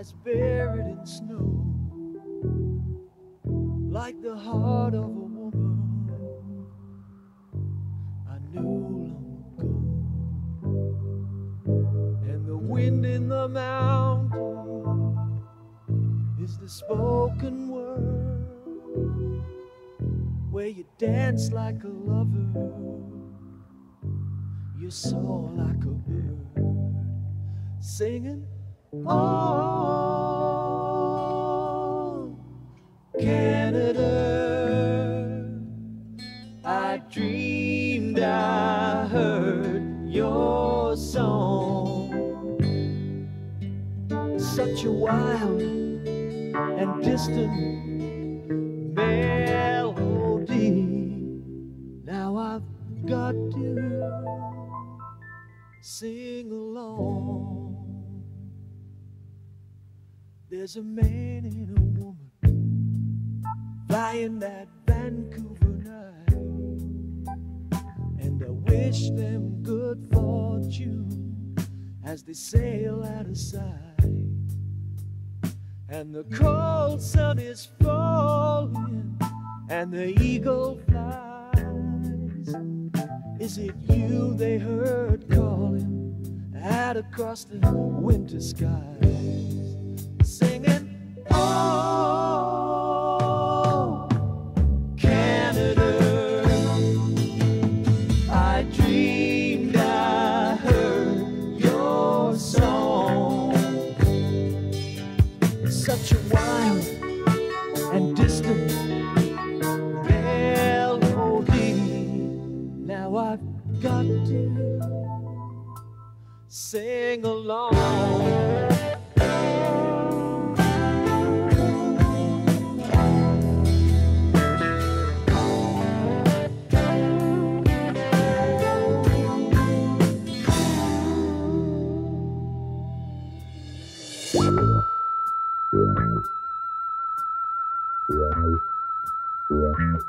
Lies buried in snow like the heart of a woman I knew long ago. And the wind in the mountain is the spoken word where you dance like a lover you soar like a bird singing oh Canada I dreamed I heard your song such a wild and distant melody now I've got to sing along. There's a man and a woman flying that Vancouver night, and I wish them good fortune as they sail out of sight. And the cold sun is falling, and the eagle flies. Is it you they heard calling out across the winter skies? Got to sing along. Oh,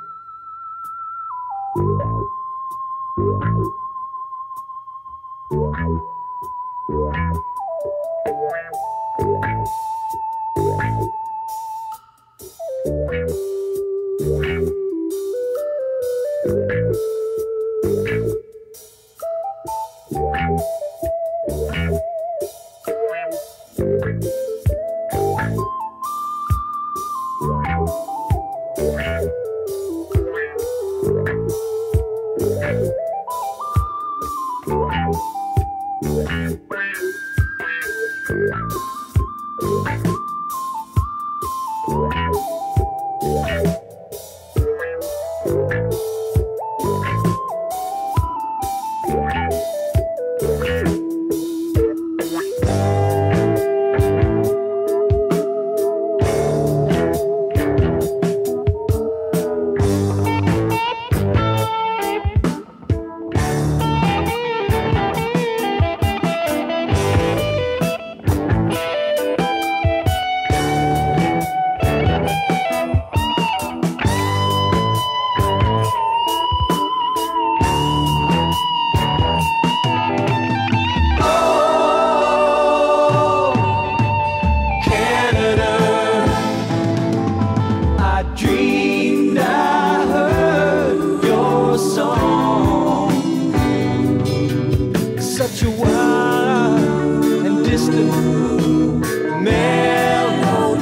melody.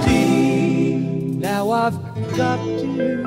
Now I've got to